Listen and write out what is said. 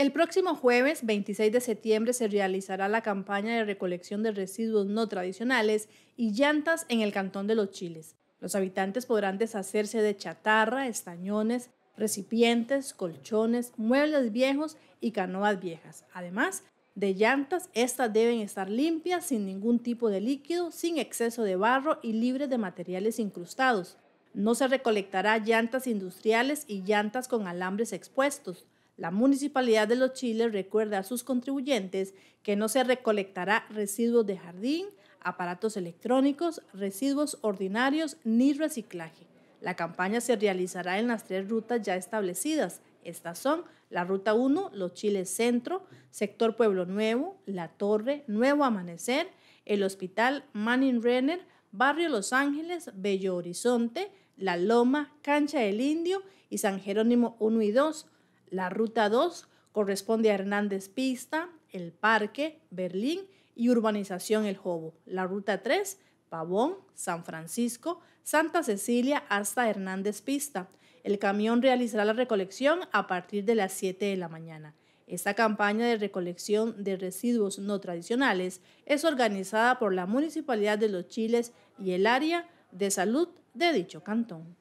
El próximo jueves 26 de septiembre se realizará la campaña de recolección de residuos no tradicionales y llantas en el Cantón de los Chiles. Los habitantes podrán deshacerse de chatarra, estañones, recipientes, colchones, muebles viejos y canoas viejas. Además de llantas, estas deben estar limpias, sin ningún tipo de líquido, sin exceso de barro y libres de materiales incrustados. No se recolectará llantas industriales y llantas con alambres expuestos. La Municipalidad de Los Chiles recuerda a sus contribuyentes que no se recolectará residuos de jardín, aparatos electrónicos, residuos ordinarios ni reciclaje. La campaña se realizará en las tres rutas ya establecidas. Estas son la Ruta 1, Los Chiles Centro, Sector Pueblo Nuevo, La Torre, Nuevo Amanecer, el Hospital Manning Renner, Barrio Los Ángeles, Bello Horizonte, La Loma, Cancha del Indio y San Jerónimo 1 y 2. La ruta 2 corresponde a Hernández Pista, El Parque, Berlín y Urbanización El Jobo. La ruta 3, Pavón, San Francisco, Santa Cecilia hasta Hernández Pista. El camión realizará la recolección a partir de las 7 de la mañana. Esta campaña de recolección de residuos no tradicionales es organizada por la Municipalidad de Los Chiles y el área de salud de dicho cantón.